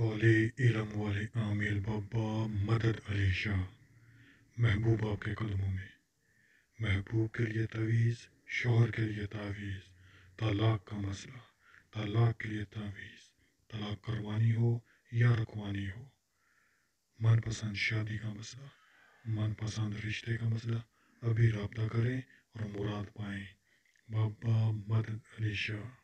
کالے علم والے عامل بابا مدد علی شاہ، محبوب آپ کے قدموں میں۔ محبوب کے لیے تعویذ، شوہر کے لیے تعویذ، طلاق کا مسئلہ، طلاق کے لیے تعویذ۔ طلاق کروانی ہو یا رکھوانی ہو؟ من پسند شادی کا مسئلہ من پسند رشتے کا مسئلہ۔ ابھی رابطہ کریں اور مراد پائیں۔ بابا مدد علی شاہ۔